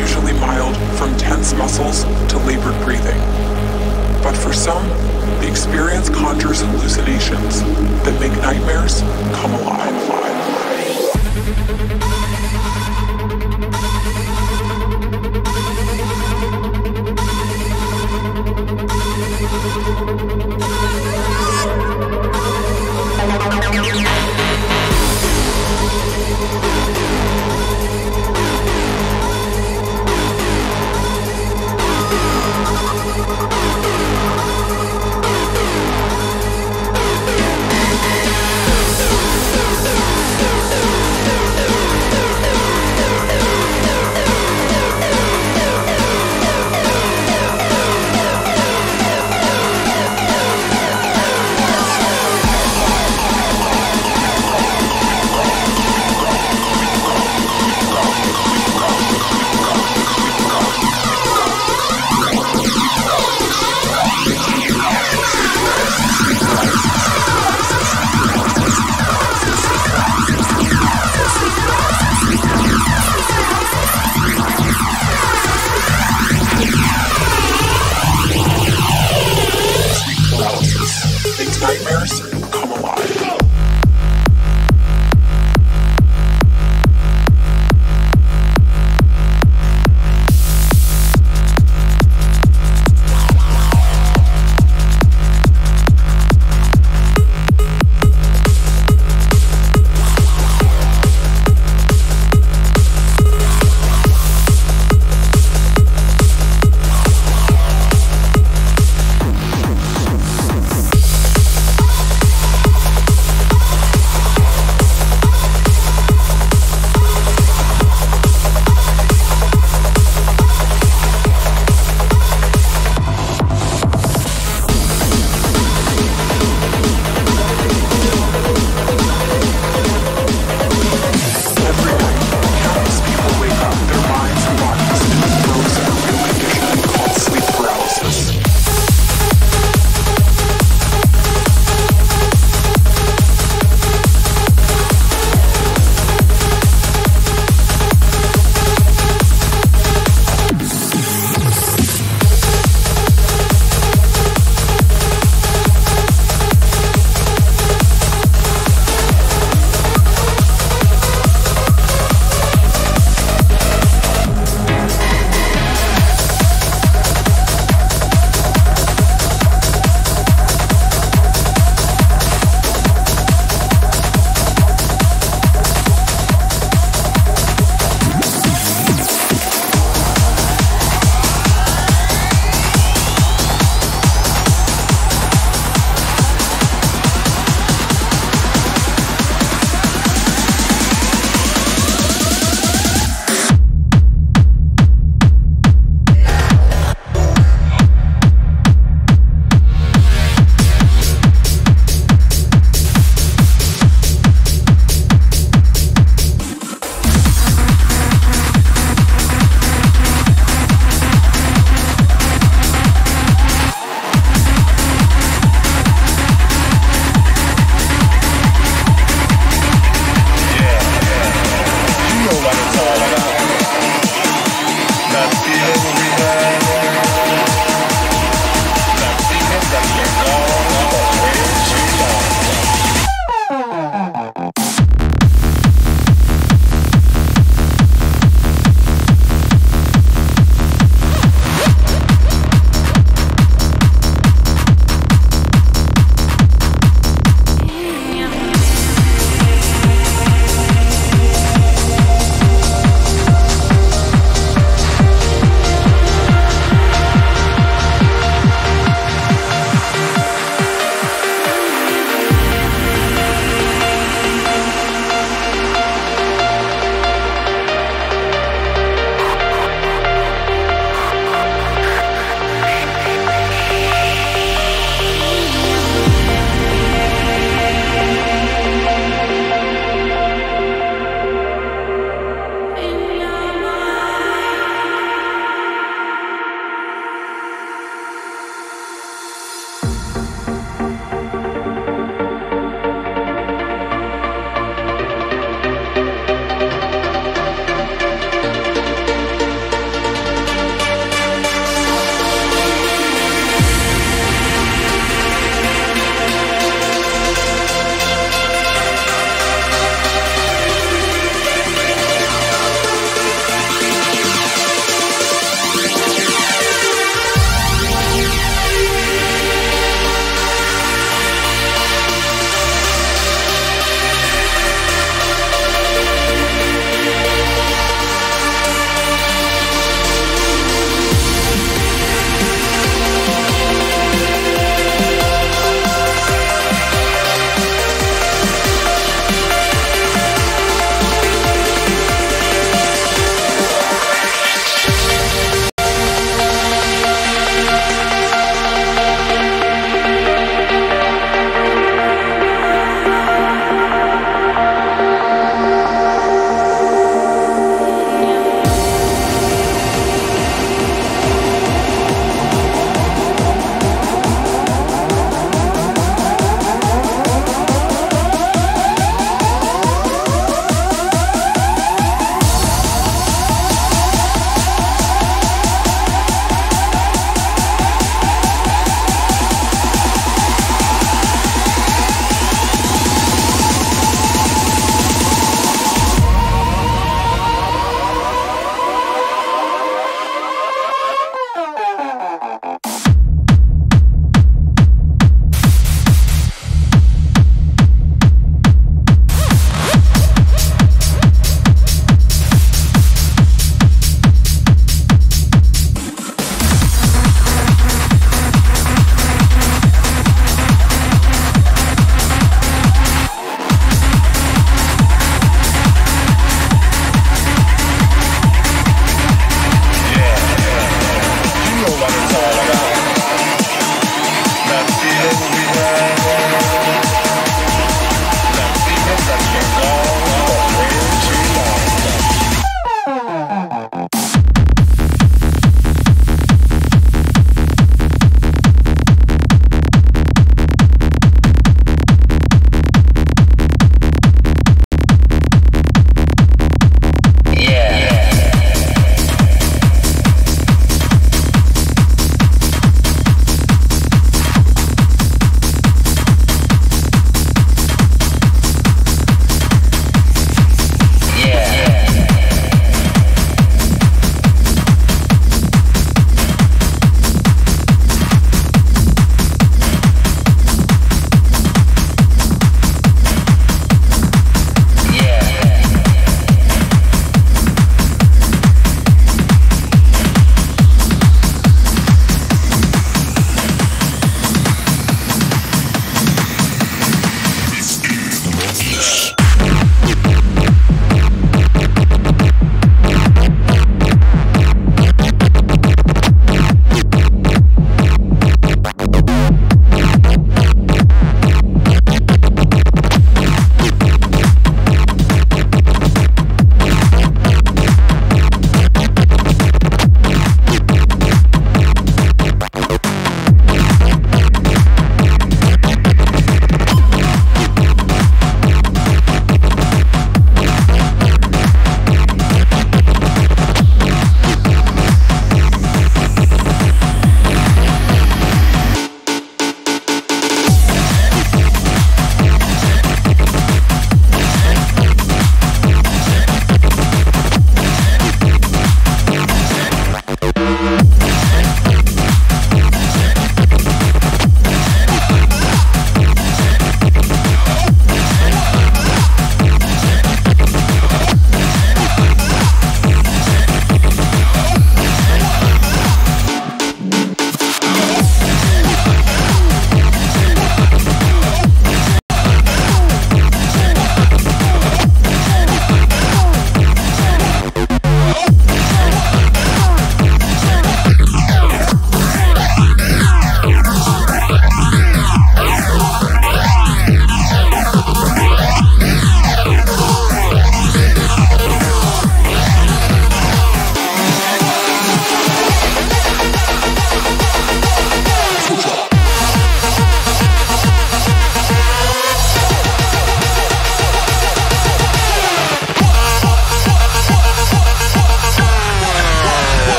usually mild from tense muscles to labored breathing. But for some, the experience conjures hallucinations that make nightmares come alive. alive. alive.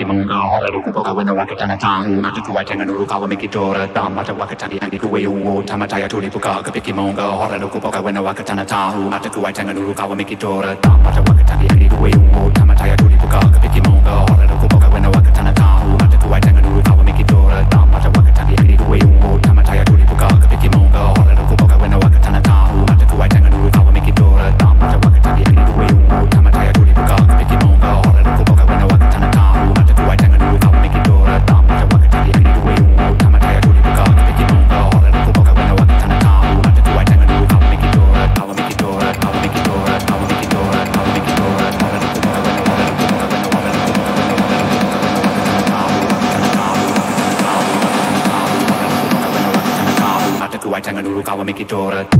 ki manga alu poka wena wakatana tang mata tu waitenga kawa mikitora tam mata wakatani angi kuwe uwo tamata ya tuli puka kapiki manga hora lu poka wena wakatana tang mata ku waitenga kawa mikitora tam mata wakatani angi kuwe uwo tamata ya tuli puka kapiki Dora.